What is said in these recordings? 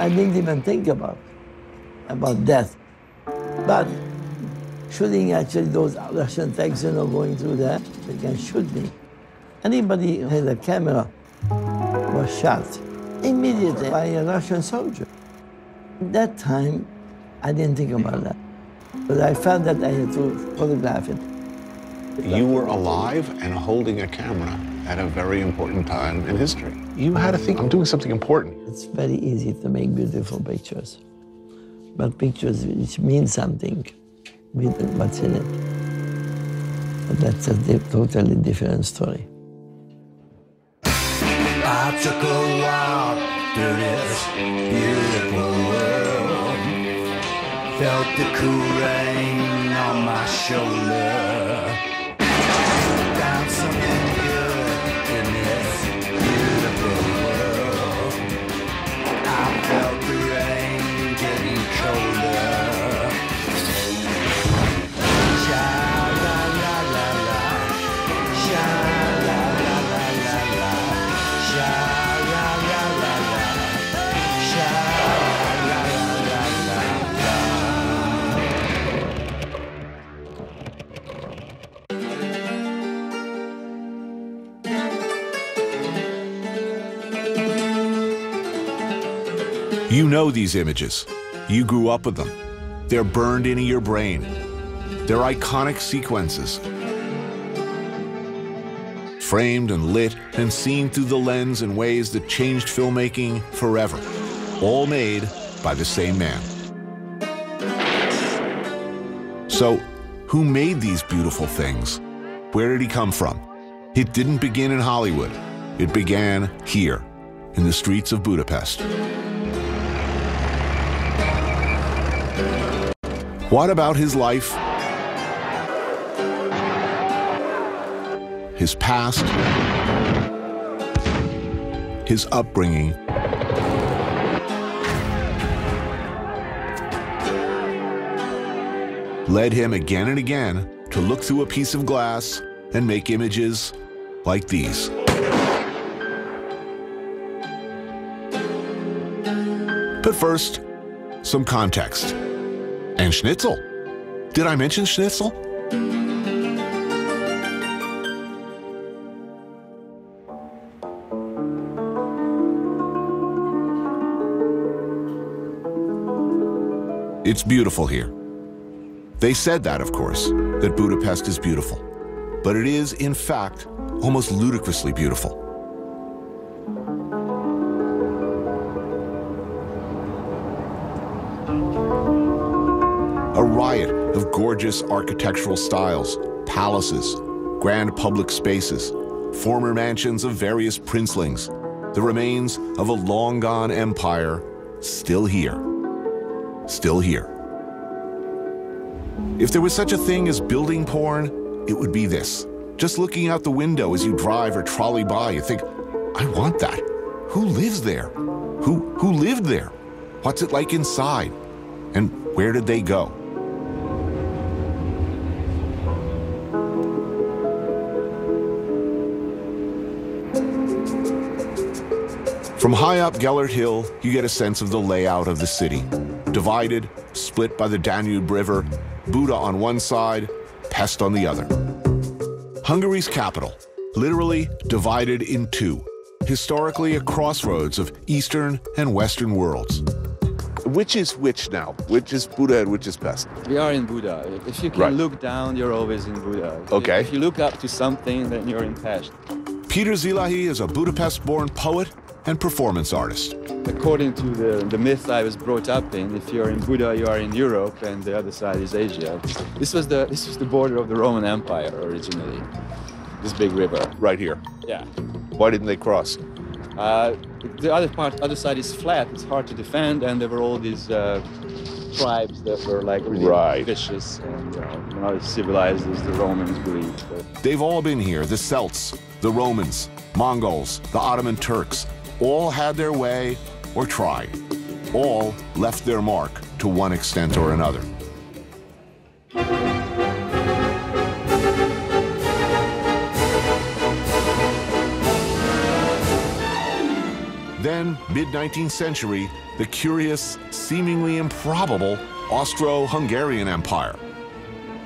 I didn't even think about, about death. But shooting actually those Russian tanks, you know, going through there, they can shoot me. Anybody who had a camera was shot immediately by a Russian soldier. At that time, I didn't think about that. But I felt that I had to photograph it. You were alive and holding a camera at a very important time in history. You had to think, I'm doing something important. It's very easy to make beautiful pictures, but pictures which mean something with what's in it. But that's a di- totally different story. I took a walk through this beautiful world. Felt the cool rain on my shoulder. Know these images. You grew up with them. They're burned into your brain. They're iconic sequences. Framed and lit and seen through the lens in ways that changed filmmaking forever. All made by the same man. So, who made these beautiful things? Where did he come from? It didn't begin in Hollywood. It began here, in the streets of Budapest. What about his life? His past? His upbringing? Led him again and again to look through a piece of glass and make images like these. But first, some context. And schnitzel. Did I mention schnitzel? It's beautiful here. They said that, of course, that Budapest is beautiful. But it is, in fact, almost ludicrously beautiful. Riot of gorgeous architectural styles, palaces, grand public spaces, former mansions of various princelings, the remains of a long gone empire, still here. Still here. If there was such a thing as building porn, it would be this. Just looking out the window as you drive or trolley by, you think, I want that. Who lives there? Who, who lived there? What's it like inside? And where did they go? From high up Gellert Hill, you get a sense of the layout of the city. Divided, split by the Danube River, Buda on one side, Pest on the other. Hungary's capital, literally divided in two, historically a crossroads of Eastern and Western worlds. Which is which now? Which is Buda and which is Pest? We are in Buda. If you can Right. look down, you're always in Buda. Okay. If you look up to something, then you're in Pest. Peter Zilahy is a Budapest born poet and performance artist. According to the, the myth I was brought up in, if you're in Buda, you are in Europe, and the other side is Asia. This was the this was the border of the Roman Empire originally. This big river. Right here. Yeah. Why didn't they cross? Uh, the other part, other side is flat. It's hard to defend, and there were all these uh, tribes that were like really Right. vicious and uh, not as civilized as the Romans believed. But They've all been here the Celts, the Romans, Mongols, the Ottoman Turks. All had their way or tried. All left their mark to one extent or another. Then mid 19th century, the curious, seemingly improbable Austro Hungarian Empire.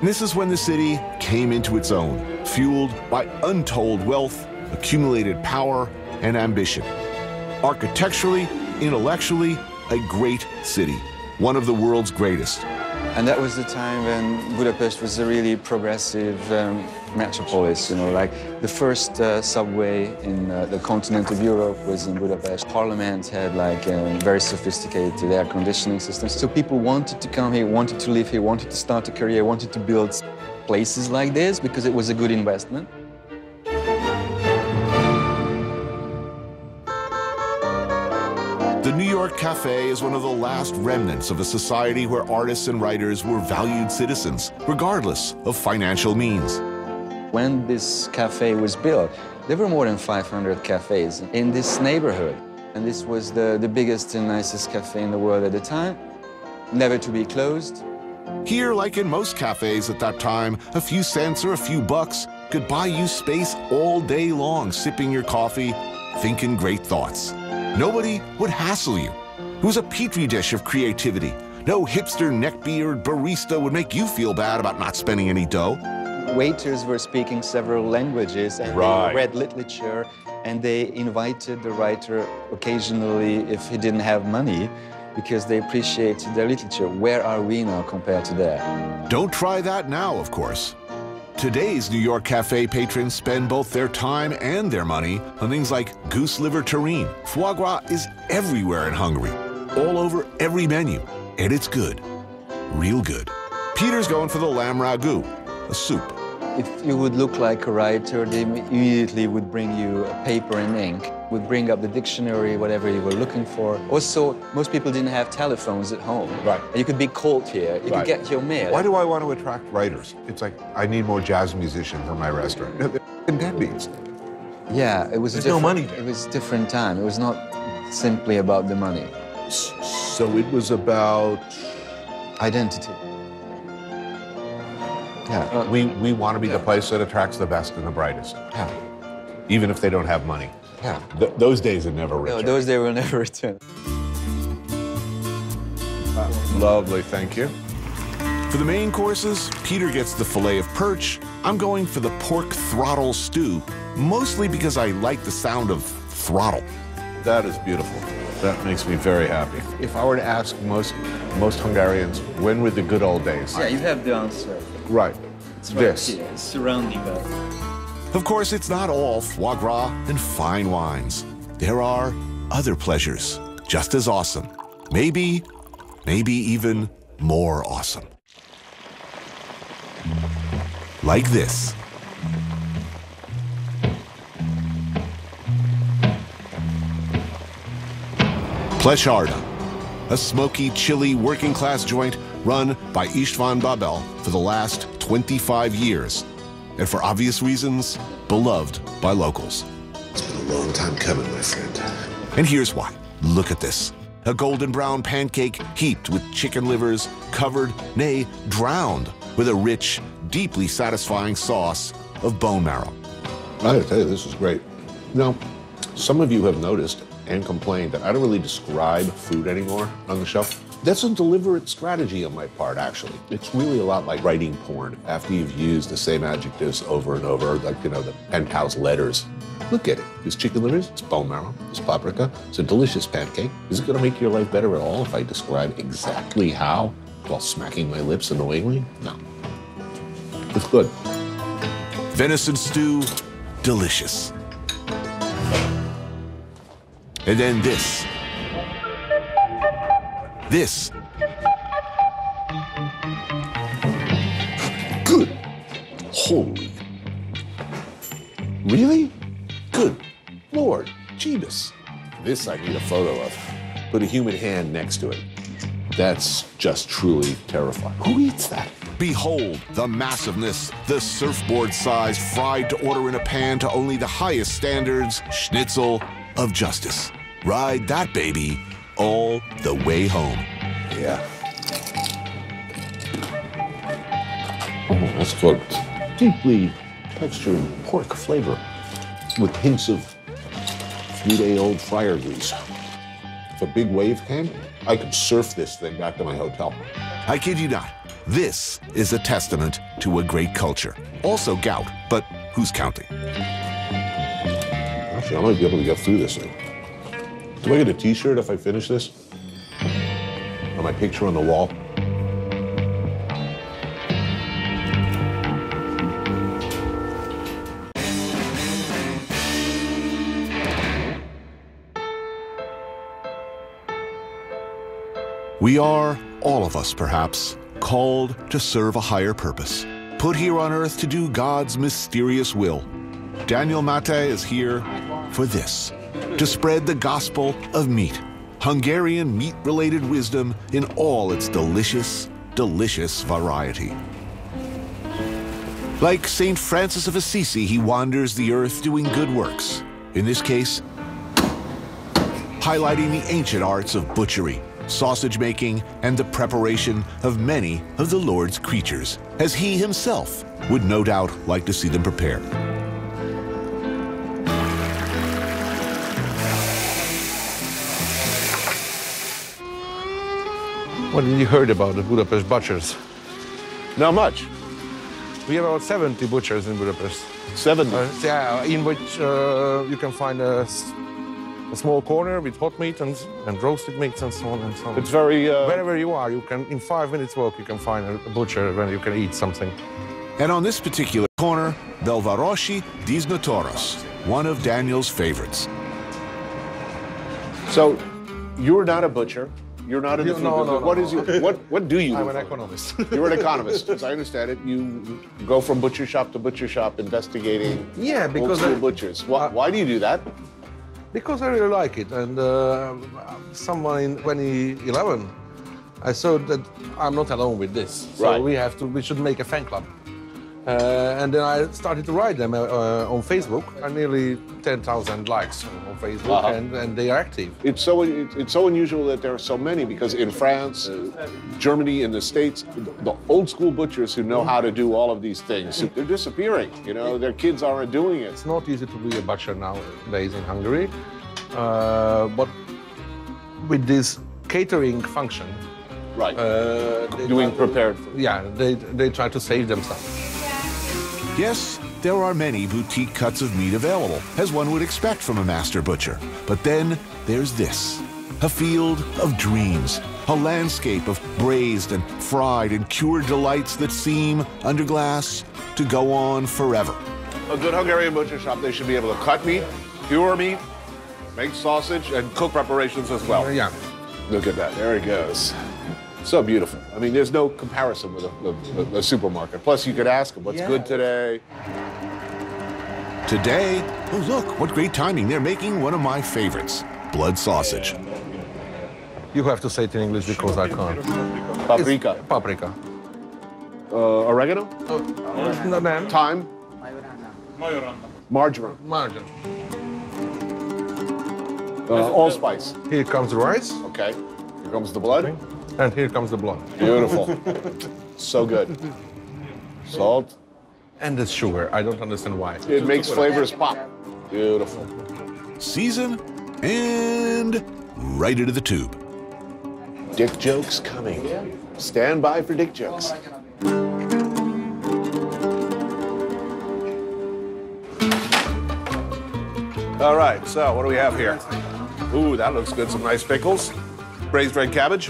This is when the city came into its own, fueled by untold wealth, accumulated power, and ambition. Architecturally, intellectually, a great city, one of the world's greatest. And that was the time when Budapest was a really progressive um, metropolis, you know, like the first uh, subway in uh, the continent of Europe was in Budapest. Parliament had like a very sophisticated air conditioning system. So people wanted to come here, wanted to live here, wanted to start a career, wanted to build places like this because it was a good investment. The New York Cafe is one of the last remnants of a society where artists and writers were valued citizens, regardless of financial means. When this cafe was built, there were more than 500 cafes in this neighborhood. And this was the, the biggest and nicest cafe in the world at the time, never to be closed. Here, like in most cafes at that time, a few cents or a few bucks could buy you space all day long, sipping your coffee, thinking great thoughts. Nobody would hassle you. It was a petri dish of creativity. No hipster neckbeard barista would make you feel bad about not spending any dough. Waiters were speaking several languages and Right. they read literature and they invited the writer occasionally if he didn't have money because they appreciated their literature. Where are we now compared to that? Don't try that now, of course. Today's New York Cafe patrons spend both their time and their money on things like goose liver terrine. Foie gras is everywhere in Hungary, all over every menu, and it's good. Real good. Peter's going for the lamb ragu, a soup. If you would look like a writer, they immediately would bring you a paper and ink, would bring up the dictionary, whatever you were looking for. Also, most people didn't have telephones at home. Right. And you could be called here, you Right. could get your mail. Why do I want to attract writers? It's like I need more jazz musicians in my restaurant. They're deadbeats. Yeah, it was a There's no money there. It was a different time. It was not simply about the money. So it was about Identity. Yeah. Uh, we we want to be the place that attracts the best and the brightest. Yeah. Even if they don't have money. Yeah. Th- those days are never No, those days will never return. Lovely, thank you. For the main courses, Peter gets the filet of perch. I'm going for the pork throttle stew, mostly because I like the sound of throttle. That is beautiful. That makes me very happy. If I were to ask most most Hungarians, when were the good old days? Yeah, you have the answer. Right. It's this. It's surrounding us. Of course, it's not all foie gras and fine wines. There are other pleasures just as awesome. Maybe, maybe even more awesome. Like this. Pléh Csárda, a smoky, chilly working class joint run by Istvan Babel for the last 25 years. And for obvious reasons, beloved by locals. It's been a long time coming, my friend. And here's why. Look at this. A golden brown pancake heaped with chicken livers, covered, nay, drowned with a rich, deeply satisfying sauce of bone marrow. I gotta tell you, this is great. Know, some of you have noticed and complained that I don't really describe food anymore on the show. That's a deliberate strategy on my part, actually. It's really a lot like writing porn after you've used the same adjectives over and over, like, you know, the penthouse letters. Look at it. This chicken livers, it's bone marrow, it's paprika, it's a delicious pancake. Is it gonna make your life better at all if I describe exactly how while smacking my lips annoyingly? No. It's good. Venison stew, delicious. And then this. This. Good. Holy. Really? Good. Lord, Jeebus. This I need a photo of. Put a human hand next to it. That's just truly terrifying. Who eats that? Behold the massiveness, the surfboard size, fried to order in a pan to only the highest standards, schnitzel of justice. Ride that baby all the way home. Yeah. Oh, that's good. Deeply textured pork flavor with hints of three day old fryer grease. If a big wave came, I could surf this thing back to my hotel. I kid you not. This is a testament to a great culture. Also gout, but who's counting? Actually, I might be able to get through this thing. Do I get a T-shirt if I finish this? Or my picture on the wall? We are, all of us perhaps, called to serve a higher purpose, put here on earth to do God's mysterious will. Daniel Mate is here for this to spread the gospel of meat, Hungarian meat related wisdom in all its delicious, delicious variety. Like St. Francis of Assisi, he wanders the earth doing good works. In this case, highlighting the ancient arts of butchery, sausage making, and the preparation of many of the Lord's creatures, as he himself would no doubt like to see them prepared. What did you heard about the Budapest butchers? Not much. We have about 70 butchers in Budapest. 70. Uh, yeah, in which uh, you can find a small corner with hot meat and, and roasted meats and so on and so on. It's very. Uh, Wherever you are, you can, in five minutes walk, you can find a, a butcher where you can eat something. And on this particular corner, Belvárosi Disznótoros, one of Daniel's favorites. so, you're not a butcher. You're not in the food no, business. no, no, What is your, what what do you? I'm do an for a living? economist. You're an economist, as I understand it. You go from butcher shop to butcher shop investigating Yeah, because I- butchers. Why, uh, why do you do that? Because I really like it. And uh, someone in 2011, I saw that I'm not alone with this. So Right. we have to, we should make a fan club. Uh, and then I started to write them uh, uh, on Facebook. And nearly 10,000 likes on Facebook, and, and they are active. It's so it's so unusual that there are so many because in France, uh, Germany, in the States, the old school butchers who know how to do all of these things they're disappearing. You know, their kids aren't doing it. It's not easy to be a butcher nowadays in Hungary, uh, but with this catering function, Right. uh, doing prepared food. Yeah, they, they try to save themselves. Yes, there are many boutique cuts of meat available, as one would expect from a master butcher. But then there's this a field of dreams, a landscape of braised and fried and cured delights that seem, under glass, to go on forever. A good Hungarian butcher shop, they should be able to cut meat, cure meat, make sausage, and cook preparations as well. Yeah. Look at that. There it goes. So beautiful. I mean, there's no comparison with a, a- a supermarket. Plus, you could ask them, what's good today? Today, oh look, what great timing. They're making one of my favorites blood sausage. You have to say it in English because I can't. Paprika. It's paprika. Uh, oregano? No, then Thyme? Marjoram. margin. Uh, allspice. Here comes the rice, Okay. Here comes the blood. And here comes the blood. Beautiful. so good. Salt. And the sugar. I don't understand why. It makes flavors pop. Beautiful. Season and right into the tube. Dick jokes coming. Stand by for dick jokes. All right, so what do we have here? Ooh, that looks good. Some nice pickles. Braised red cabbage.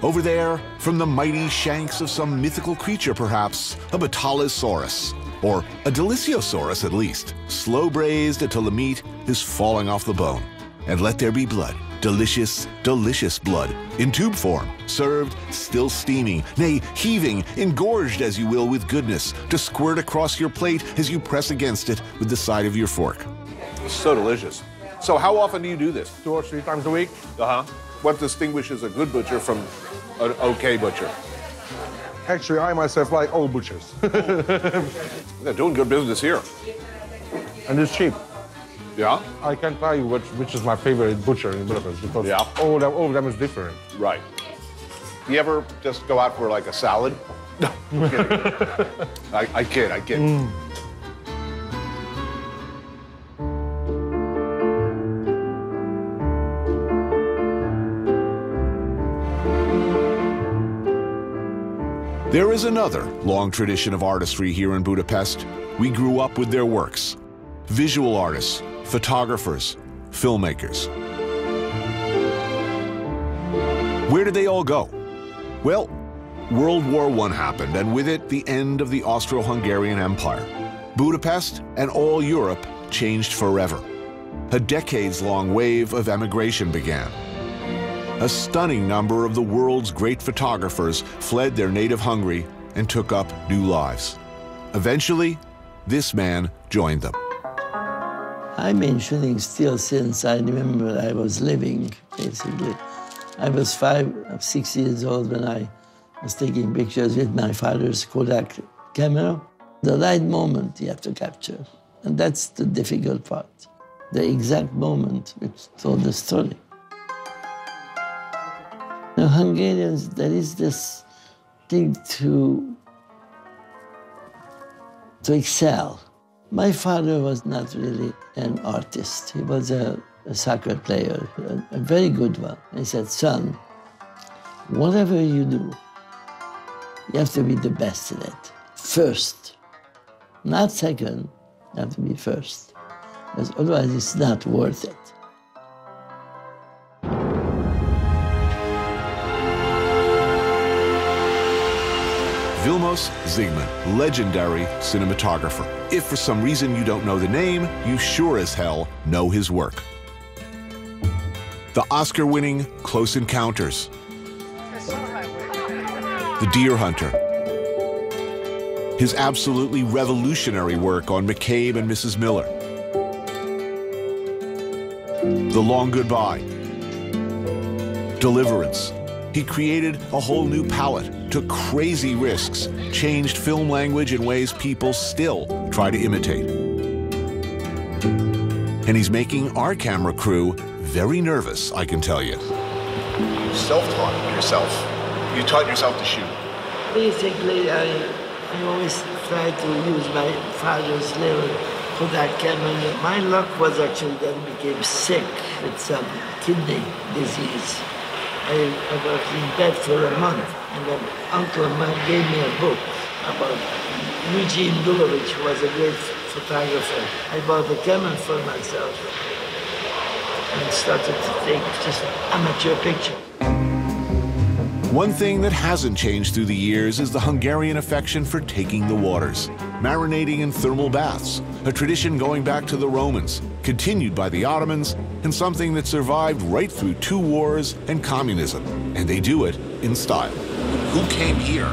Over there, from the mighty shanks of some mythical creature, perhaps, a Batalosaurus. Or a Deliciosaurus, at least. Slow braised until the meat is falling off the bone. And let there be blood. Delicious, delicious blood. In tube form, served, still steaming, nay, heaving, engorged, as you will, with goodness, to squirt across your plate as you press against it with the side of your fork. So delicious. So, how often do you do this? Two or three times a week. Uh huh. What distinguishes a good butcher from an okay butcher? Actually, I myself like all butchers. They're doing good business here. and it's cheap. Yeah? I can't tell you which, which is my favorite butcher in Budapest because Yeah. all, of them, all of them is different. Right. You ever just go out for like a salad? No. I, I kid, I kid. Mm. There is another long tradition of artistry here in Budapest. We grew up with their works visual artists, photographers, filmmakers. Where did they all go? Well, World War I happened, and with it, the end of the Austro Hungarian Empire. Budapest and all Europe changed forever. A decades long wave of emigration began. A stunning number of the world's great photographers fled their native Hungary and took up new lives. Eventually, this man joined them. I'm been shooting still since I remember I was living, basically. I was five, six years old when I was taking pictures with my father's Kodak camera. The right moment you have to capture. And that's the difficult part. The exact moment which told the story. Hungarians, there is this thing to, to excel. My father was not really an artist. He was a, a soccer player, a, a very good one. He said, son, whatever you do, you have to be the best in it. First. Not second, you have to be first. Because otherwise it's not worth it. Vilmos Zsigmond, legendary cinematographer. If for some reason you don't know the name, you sure as hell know his work. The Oscar winning Close Encounters, The Deer Hunter, his absolutely revolutionary work on McCabe and Mrs. Miller, The Long Goodbye, Deliverance. He created a whole new palette, took crazy risks, changed film language in ways people still try to imitate. And he's making our camera crew very nervous, I can tell you. You self-taught yourself. You taught yourself to shoot. Basically, I, I always try to use my father's little Kodak camera. My luck was actually that I became sick with some kidney disease. I, I was in bed for a month, and an uncle of mine gave me a book about Eugene Dulovits, who was a great photographer. I bought a camera for myself and started to take just amateur pictures. One thing that hasn't changed through the years is the Hungarian affection for taking the waters, marinating in thermal baths, a tradition going back to the Romans, continued by the Ottomans, and something that survived right through two wars and communism. And they do it in style. Who came here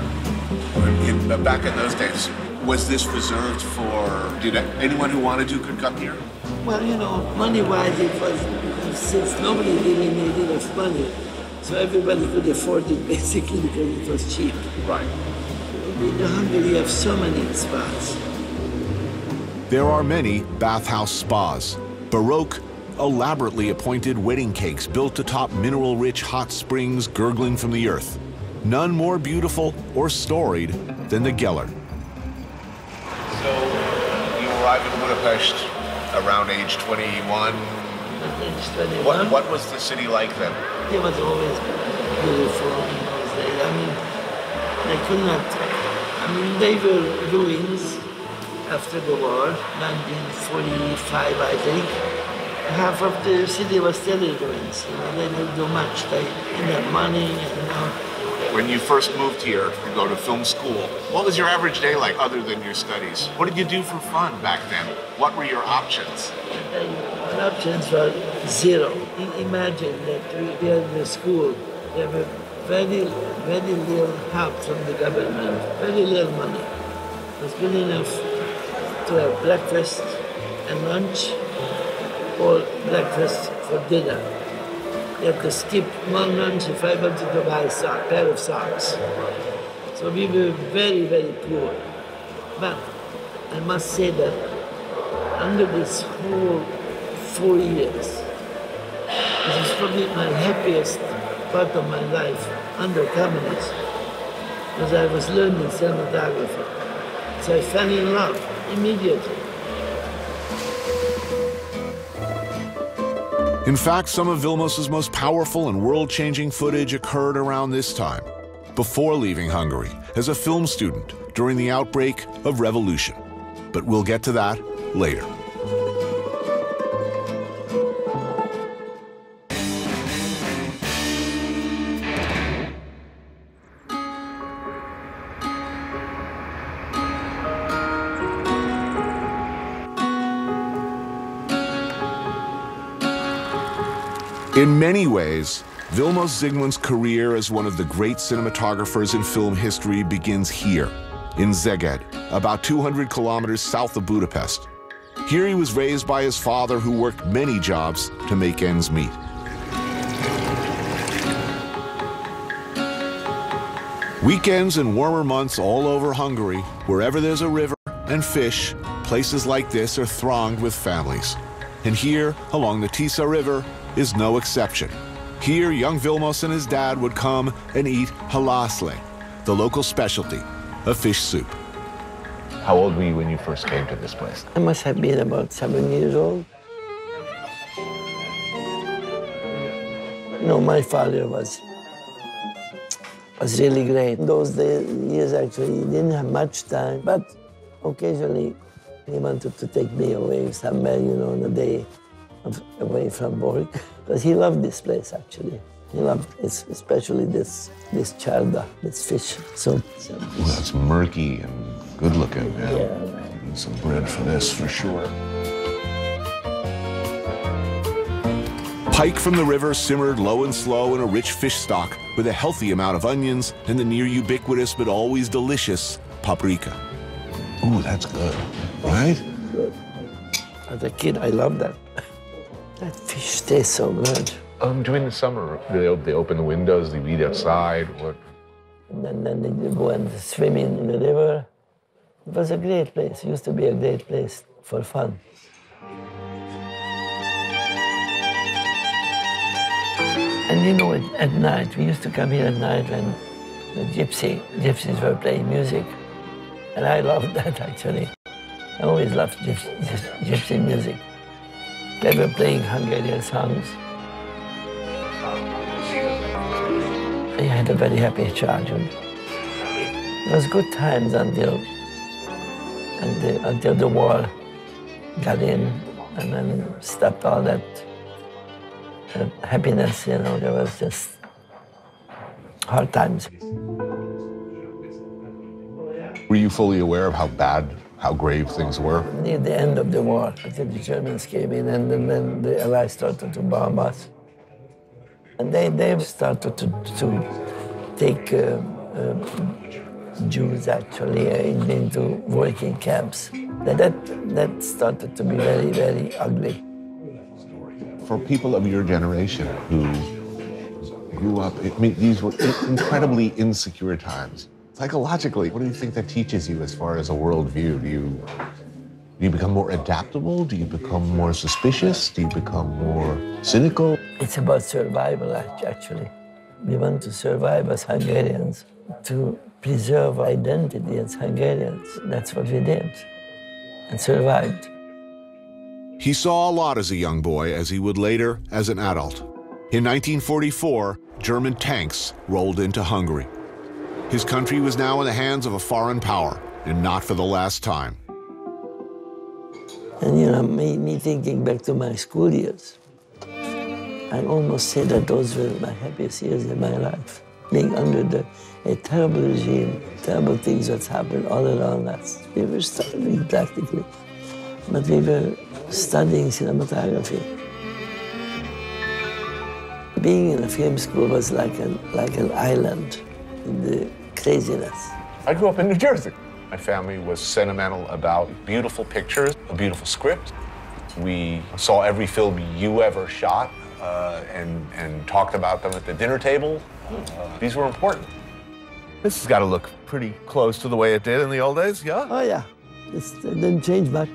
in, uh, back in those days? Was this reserved for, did anyone who wanted to could come here? Well, you know, money-wise, it was since nobody really made enough money, so everybody could afford it basically because it was cheap. Right. In Hungary, you have so many spas. There are many bathhouse spas, baroque, elaborately appointed wedding cakes built atop mineral-rich hot springs gurgling from the earth. None more beautiful or storied than the Gellert. So you arrive in Budapest around age 21. Age 21. What, what was the city like then? It was always beautiful in those days. I mean, they could not. I mean, they were ruins after the war, 1945, I think. Half of the city was still in ruins. You know, they didn't do much. They didn't have money, and you know. When you first moved here to go to film school, what was your average day like other than your studies? What did you do for fun back then? What were your options? The options were zero. Imagine that we were in the school. There were very, very little help from the government, very little money. It was good enough to have breakfast and lunch or breakfast for dinner. You had to skip one lunch if I wanted to buy a sock, pair of socks. So we were very, very poor. But I must say that under this whole four years, this is probably my happiest part of my life under communism, because I was learning cinematography. So I fell in love immediately. In fact, some of Vilmos's most powerful and world-changing footage occurred around this time. Before leaving Hungary, as a film student during the outbreak of revolution. But we'll get to that later. Many ways, Vilmos Zsigmond's career as one of the great cinematographers in film history begins here, in Szeged, about 200 kilometers south of Budapest. Here he was raised by his father, who worked many jobs to make ends meet. Weekends and warmer months all over Hungary, wherever there's a river and fish, places like this are thronged with families. And here, along the Tisza River, is no exception. Here, young Vilmos and his dad would come and eat halászlé, the local specialty, a fish soup. How old were you when you first came to this place? I must have been about seven years old. No, my father was was really great. Those days, years actually, he didn't have much time, but occasionally he wanted to take me away somewhere, you know, on a day of, away from work. Because he loved this place actually. He loved es- especially this this csárda, this fish soup. So, Well, that's murky and good looking. Yeah. yeah, Need some bread for this for sure. Pike from the river simmered low and slow in a rich fish stock with a healthy amount of onions and the near ubiquitous but always delicious paprika. Ooh, that's good. Right? as a kid, I loved that. That fish tastes so good. Um, during the summer, they, they open the windows, they eat outside. What? And then, then they go and swim in, the river. It was a great place. It used to be a great place for fun. And you know, at, at night, we used to come here at night when the gypsy, gypsies were playing music. And I loved that actually. I always loved gypsy, gypsy music. They were playing Hungarian songs. I had a very happy childhood. It was good times until, until, until the war got in and then stopped all that uh, happiness, you know, there was just hard times. Were you fully aware of how bad, how grave things were? Near the end of the war, until the Germans came in and then, then the Allies started to bomb us. And they, they started to, to take uh, uh, Jews actually uh, into working camps. That, that, that started to be very, very ugly. For people of your generation who grew up, I mean, these were incredibly insecure times. Psychologically, what do you think that teaches you as far as a worldview? Do you do you become more adaptable? Do you become more suspicious? Do you become more cynical? It's about survival, actually. We want to survive as Hungarians, to preserve our identity as Hungarians. That's what we did, and survived. He saw a lot as a young boy, as he would later as an adult. In 1944, German tanks rolled into Hungary. His country was now in the hands of a foreign power, and not for the last time. And you know, made me thinking back to my school years, I almost say that those were my happiest years in my life. Being under the, a terrible regime, terrible things that's happened all around us. We were starving practically, but we were studying cinematography. Being in a film school was like an, like an island the craziness. I grew up in New Jersey. My family was sentimental about beautiful pictures, a beautiful script. We saw every film you ever shot uh, and, and talked about them at the dinner table. Uh, these were important. This has got to look pretty close to the way it did in the old days, yeah? Oh yeah, it's, it didn't change much.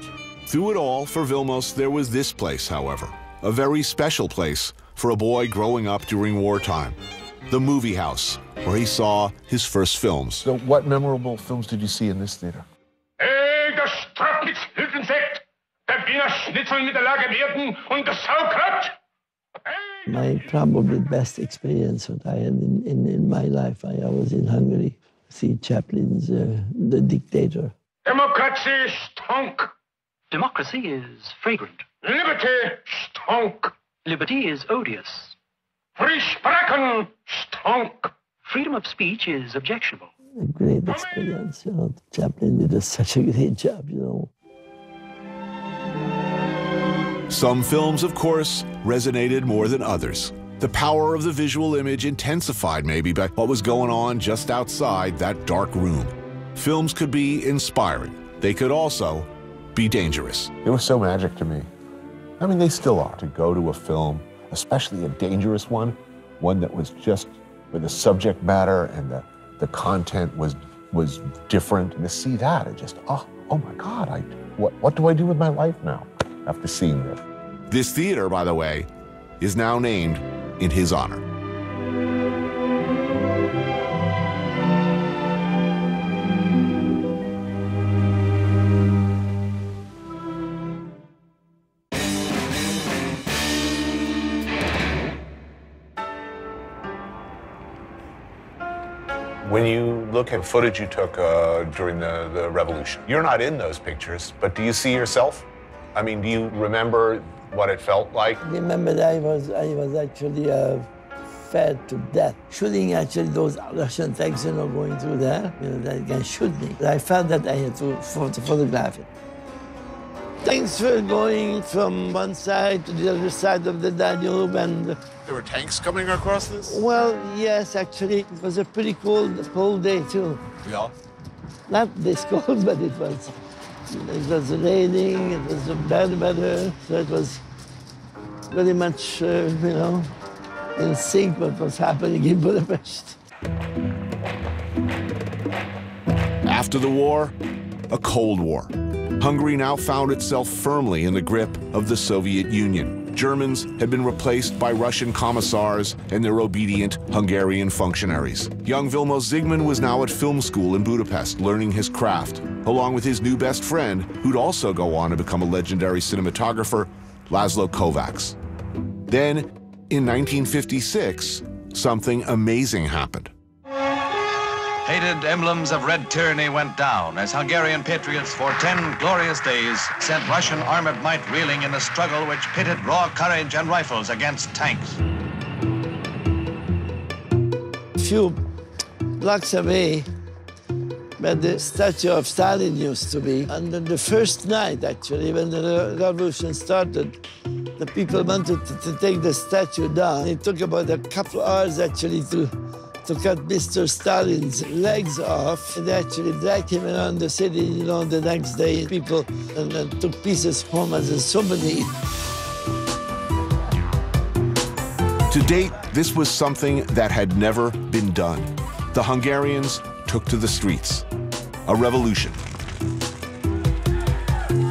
Through it all, for Vilmos, there was this place, however, a very special place for a boy growing up during wartime. The movie house, where he saw his first films. So, what memorable films did you see in this theater? Ey, das Strafnichtshilfensekt! Der Wiener Schnitzel mit der Lage werden und das Sauerkraut! My probably best experience what I had in, in, in my life, I, I was in Hungary. see Chaplin's uh, The Dictator. Democracy stunk. Democracy is fragrant. Liberty stunk. Liberty is odious. Free sprechen stunk. Freedom of speech is objectionable. A great experience, you know. Chaplin did such a great job, you know. Some films, of course, resonated more than others. The power of the visual image intensified maybe by what was going on just outside that dark room. Films could be inspiring. They could also be dangerous. It was so magic to me. I mean, they still are. To go to a film, especially a dangerous one, one that was just where the subject matter and the, the content was was different, and to see that, it just oh oh my God, I what what do I do with my life now after seeing this? This theater, by the way, is now named in his honor. When you look at footage you took uh, during the, the revolution, you're not in those pictures, but do you see yourself? I mean, do you remember what it felt like? Remember that I was, I was actually uh, fed to death. Shooting actually those Russian tanks, you know, going through there, you know, that can shoot me. I felt that I had to, photo, photograph it. Tanks were going from one side to the other side of the Danube and There were tanks coming across this? Well, yes, actually, it was a pretty cold, cold day too. Yeah. Not this cold, but it was. It was raining. It was bad weather, so it was very much, uh, you know, in sync with what was happening in Budapest. After the war, a Cold War. Hungary now found itself firmly in the grip of the Soviet Union. Germans had been replaced by Russian commissars and their obedient Hungarian functionaries. Young Vilmos Zsigmond was now at film school in Budapest, learning his craft, along with his new best friend, who'd also go on to become a legendary cinematographer, Laszlo Kovacs. Then, in 1956, something amazing happened. Hated emblems of red tyranny went down as Hungarian patriots for 10 glorious days sent Russian armored might reeling in a struggle which pitted raw courage and rifles against tanks. A few blocks away, where the statue of Stalin used to be. And then the first night, actually, when the revolution started, the people wanted to, to take the statue down. It took about a couple hours, actually, to, to cut Mr. Stalin's legs off. They actually dragged him around the city, you know, the next day. People and, and took pieces home as a souvenir. To date, this was something that had never been done. The Hungarians took to the streets. A revolution.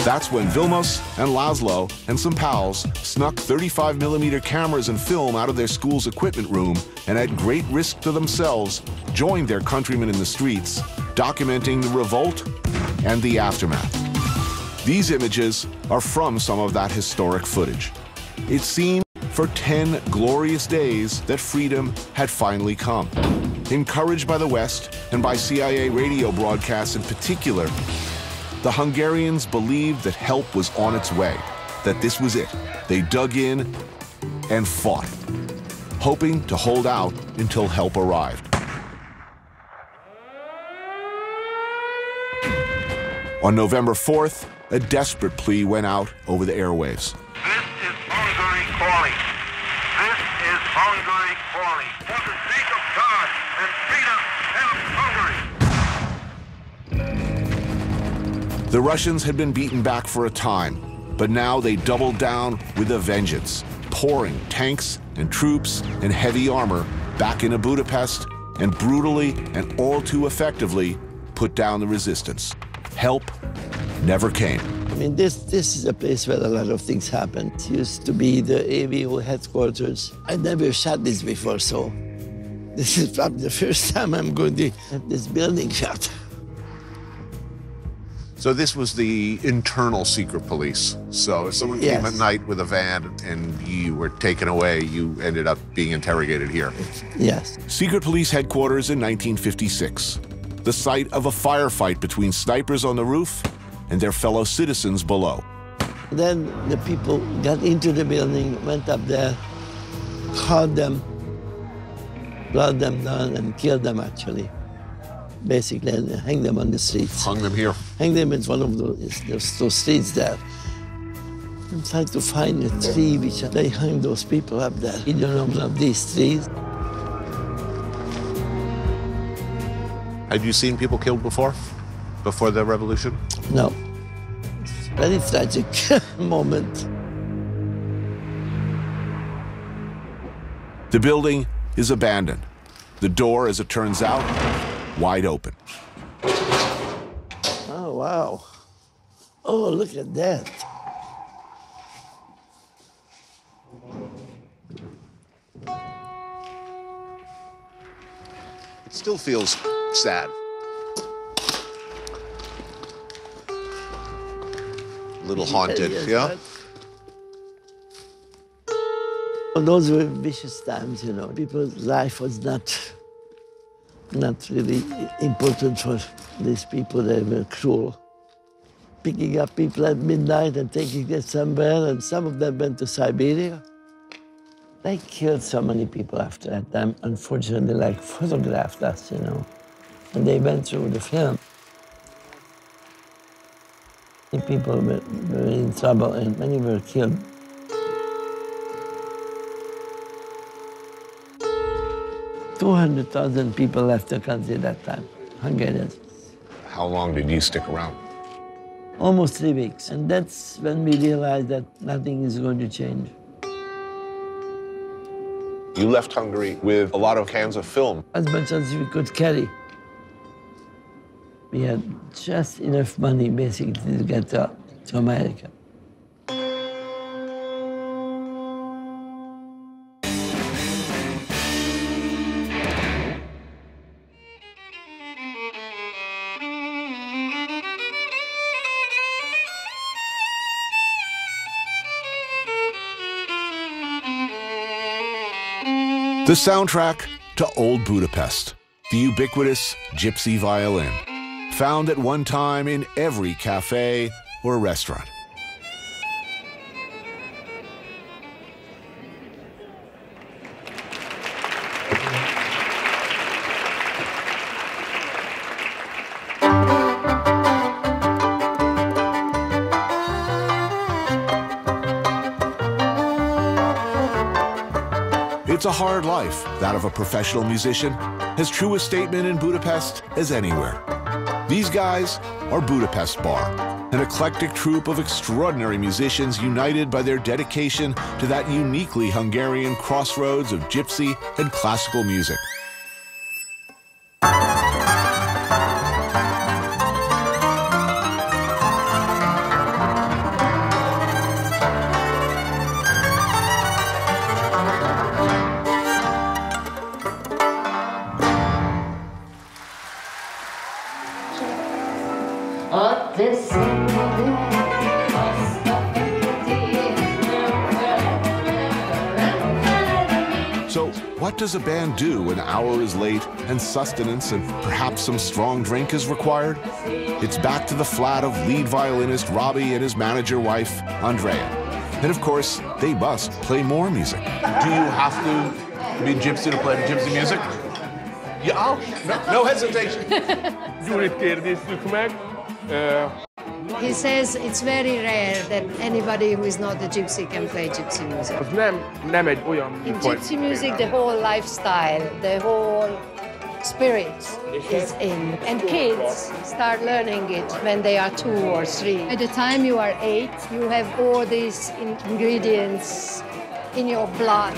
That's when Vilmos and Laszlo and some pals snuck 35 millimeter cameras and film out of their school's equipment room and at great risk to themselves joined their countrymen in the streets, documenting the revolt and the aftermath. These images are from some of that historic footage. It seemed for 10 glorious days that freedom had finally come. Encouraged by the West and by CIA radio broadcasts in particular, the Hungarians believed that help was on its way, that this was it. They dug in and fought, hoping to hold out until help arrived. On November 4th, a desperate plea went out over the airwaves. This is Hungary calling. This is Hungary calling. For the sake of God and freedom, The Russians had been beaten back for a time, but now they doubled down with a vengeance, pouring tanks and troops and heavy armor back into Budapest and brutally and all too effectively put down the resistance. Help never came. I mean, this, this is a place where a lot of things happen. It used to be the AVO headquarters. I never shot this before, so this is probably the first time I'm going to have this building shot. So this was the internal secret police. So if someone came at night with a van and you were taken away, you ended up being interrogated here. Yes. Secret Police headquarters in 1956. the site of a firefight between snipers on the roof and their fellow citizens below. Then the people got into the building, went up there, caught them, brought them down, and killed them actually. Basically, and hang them on the streets. Hung them here. Hang them in one of those, those, those streets there. I'm trying to find a tree which they hung those people up there. You don't know one of these trees. Had you seen people killed before? Before the revolution? No. It's a very tragic moment. The building is abandoned. The door, as it turns out, wide open. Oh, wow. Oh, look at that. It still feels sad. A little haunted, Yes, yeah? but- Well, those were vicious times, you know. People's life was not, not really important for these people. They were cruel. Picking up people at midnight and taking them somewhere, and some of them went to Siberia. They killed so many people after that time. Unfortunately, like photographed us, you know. And they went through the film. Many people were, were in trouble and many were killed. Two hundred thousand people left the country that time, Hungarians. How long did you stick around? Almost three weeks. And that's when we realized that nothing is going to change. You left Hungary with a lot of cans of film. As much as we could carry. We had just enough money basically to get to, to America. The soundtrack to Old Budapest, the ubiquitous gypsy violin, found at one time in every cafe or restaurant. It's a hard life, that of a professional musician, as true a statement in Budapest as anywhere. These guys are Budapest Bar, an eclectic troupe of extraordinary musicians united by their dedication to that uniquely Hungarian crossroads of gypsy and classical music. Does a band do when an hour is late and sustenance and perhaps some strong drink is required? It's back to the flat of lead violinist Robbie and his manager wife, Andrea. And of course, they must play more music. Do you have to be gypsy to play gypsy music? Yeah, no, no hesitation. Gyurit kérdeztük meg. He says it's very rare that anybody who is not a gypsy can play gypsy music. az nem, nem egy olyan In gypsy music, the whole lifestyle, the whole spirit is in. And kids start learning it when they are two or three. By the time you are eight, you have all these ingredients in your blood.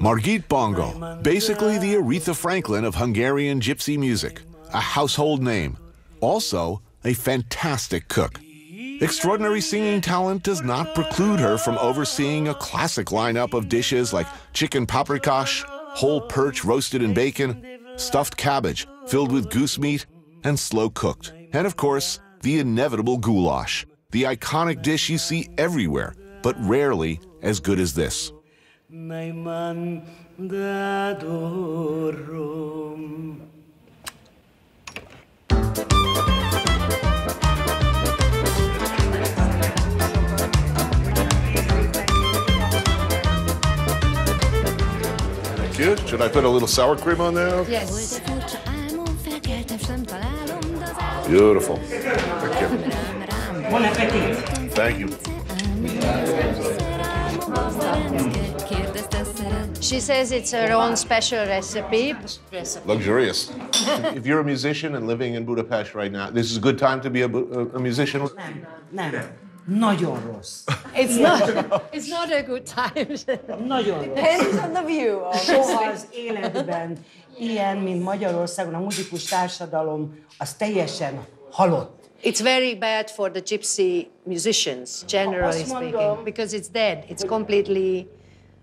Margit Bangó, basically the Aretha Franklin of Hungarian gypsy music, a household name, also a fantastic cook. Extraordinary singing talent does not preclude her from overseeing a classic lineup of dishes like chicken paprikash, whole perch roasted in bacon, stuffed cabbage filled with goose meat, and slow cooked. And of course, the inevitable goulash, the iconic dish you see everywhere, but rarely as good as this. M'hai. Thank you. Should I put a little sour cream on there? Yes. Beautiful. Thank you. Buon appetito. Thank you. She says it's her own special recipe. Luxurious. if you're a musician and living in Budapest right now, this is a good time to be a, Bu- a, a musician. Nem. Nagyon rossz. It's not. It's not a good time. Nagyon rossz. Depends on the view. Soha az életben ilyen, mint Magyarországon a muzikus társadalom, az teljesen halott. It's very bad for the gypsy musicians, generally speaking, because it's dead. It's completely,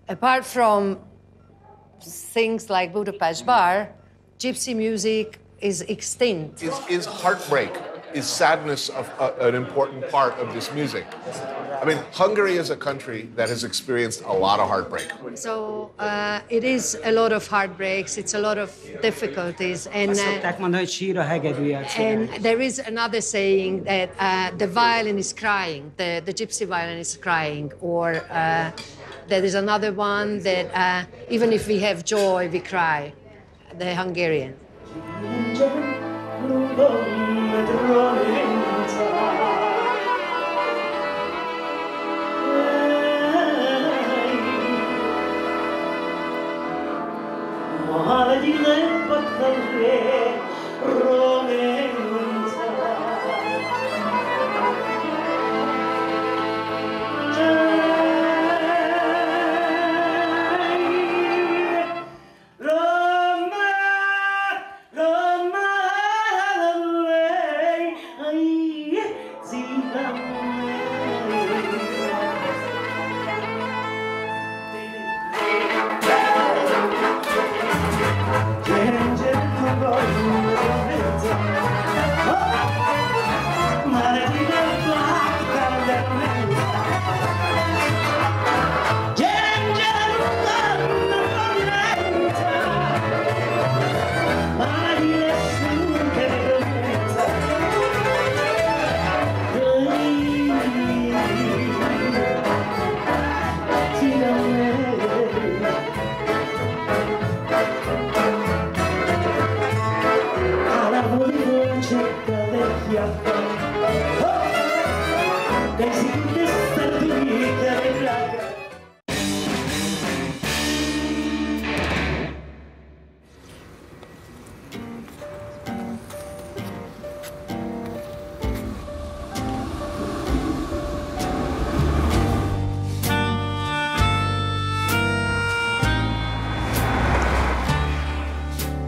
apart from things like Budapest Bar, gypsy music is extinct. Is, is heartbreak, is sadness of, uh, an important part of this music? I mean, Hungary is a country that has experienced a lot of heartbreak. So uh, it is a lot of heartbreaks. It's a lot of difficulties, and uh, szokták mondani, hogy sír a hegedűját. and there is another saying that uh, the violin is crying, the, the gypsy violin is crying, or uh, there is another one that uh, even if we have joy, we cry, the Hungarian. Maradine, but the way, Romeo.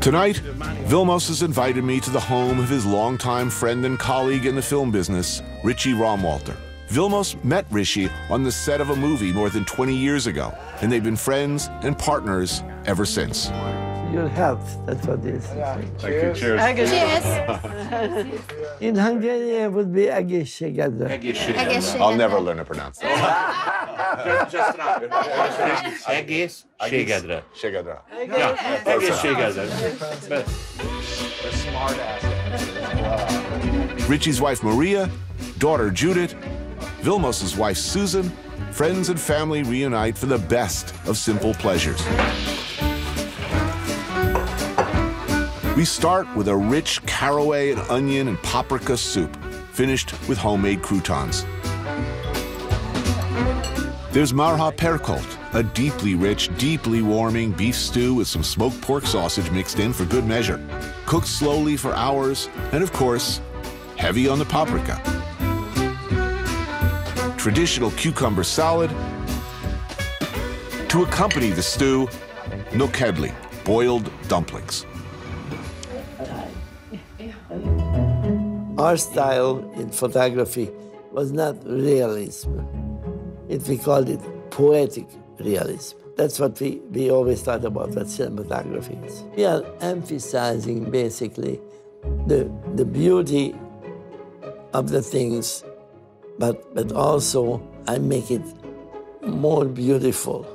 Tonight, Vilmos has invited me to the home of his longtime friend and colleague in the film business, Richie Romwalter. Vilmos met Richie on the set of a movie more than 20 years ago, and they've been friends and partners ever since. Your health, that's what it is. Thank you. Cheers. In Hungarian, it would be egészségedre. I'll never learn to pronounce that. Egészségedre. Segedra. Ja, egészségedre. Richie's wife Maria, daughter Judith, Vilmos's wife Susan, friends and family reunite for the best of simple pleasures. We start with a rich caraway and onion and paprika soup, finished with homemade croutons. There's marha pörkölt, a deeply rich, deeply warming beef stew with some smoked pork sausage mixed in for good measure, cooked slowly for hours, and of course, heavy on the paprika. Traditional cucumber salad. To accompany the stew, nokedli, boiled dumplings. Our style in photography was not realism. It, we called it poetic realism. That's what we, we always thought about what cinematography is. We are emphasizing basically the, the beauty of the things, but, but also I make it more beautiful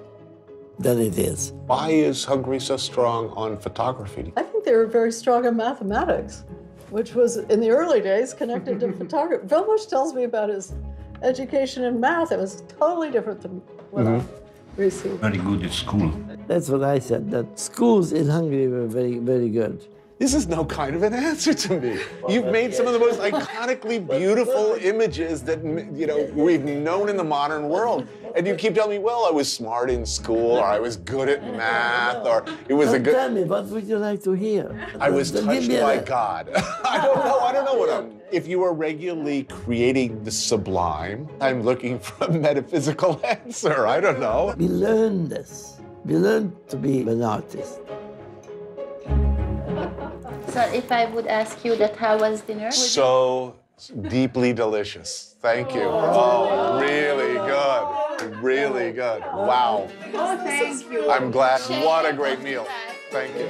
than it is. Why is Hungary so strong on photography? I think they were very strong in mathematics, which was in the early days connected to photography. Vilmos tells me about his education in math. It was totally different than what mm-hmm. I received. Very good at school. That's what I said, that schools in Hungary were very, very good. This is no kind of an answer to me. You've made some of the most iconically beautiful images that you know we've known in the modern world, and you keep telling me, "Well, I was smart in school, or I was good at math, or it was a Now good." Tell me, what would you like to hear? I was Give touched me a- by God. I don't know. I don't know what I'm. If you are regularly creating the sublime, I'm looking for a metaphysical answer. I don't know. We learn this. We learn to be an artist. So if I would ask you that how was dinner? would you- So deeply delicious. Thank you. Oh. oh, really good. Really good. Wow. Oh, thank you. I'm glad. What a great meal. Thank you.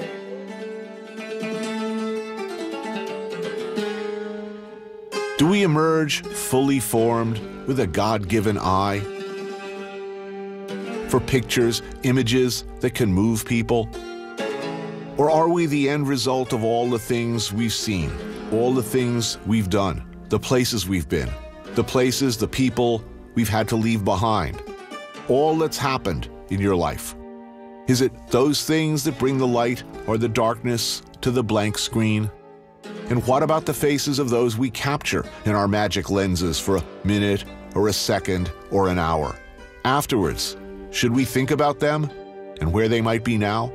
Do we emerge fully formed with a God given eye? For pictures, images that can move people? Or are we the end result of all the things we've seen, all the things we've done, the places we've been, the places, the people we've had to leave behind? All that's happened in your life. Is it those things that bring the light or the darkness to the blank screen? And what about the faces of those we capture in our magic lenses for a minute or a second or an hour? Afterwards, should we think about them and where they might be now?